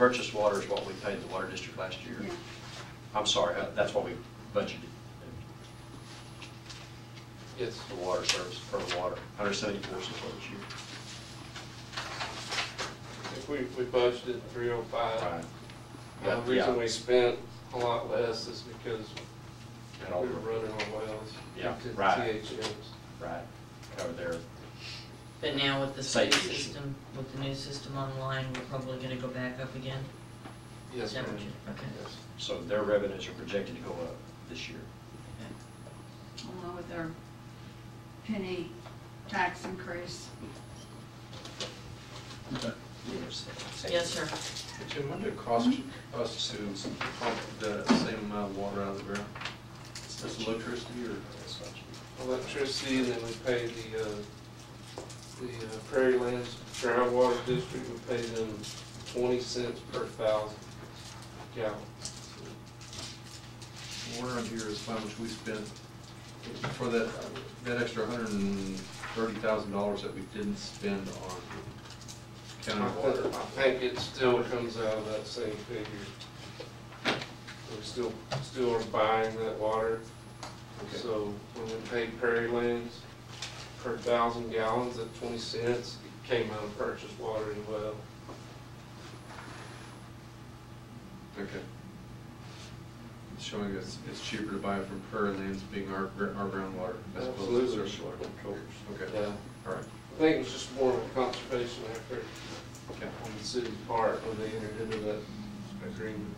purchased water is what we paid the water district last year. Yeah. I'm sorry, uh, that's what we budgeted. Yes. The water service for the water, hundred seventy-four cents this year. If we, we budgeted three oh five. Right. The Yeah, reason yeah. we spent a lot less is because And all we the- were running on wells. Yeah, right. THMs. Right, cover there. But now with the new Safety issue. system, with the new system online, we're probably gonna go back up again? Yes, that ma'am. what you- okay. Yes. So their revenues are projected to go up this year. Along with our penny tax increase. Yes, sir. Jim, what did it cost us to pump the same amount of water out of the ground? Is this electricity or? Electricity, and then we pay the, uh, the uh, Prairie Lands Groundwater District, would pay them twenty cents per thousand gallons. Where on here is how much we spent for that, that extra hundred and thirty thousand dollars that we didn't spend on I county think- water. I think it still comes out of that same figure. We still, still are buying that water. Okay. So when we pay Prairie Lands per thousand gallons at twenty cents, came out of purchased water and well. Okay. It's showing us it's cheaper to buy it from Prairie Lands being our, our groundwater as opposed to Absolutely. surface water. Okay, Yeah, all right. I think it was just more of a conservation effort Okay. on the city's part when they entered into that agreement.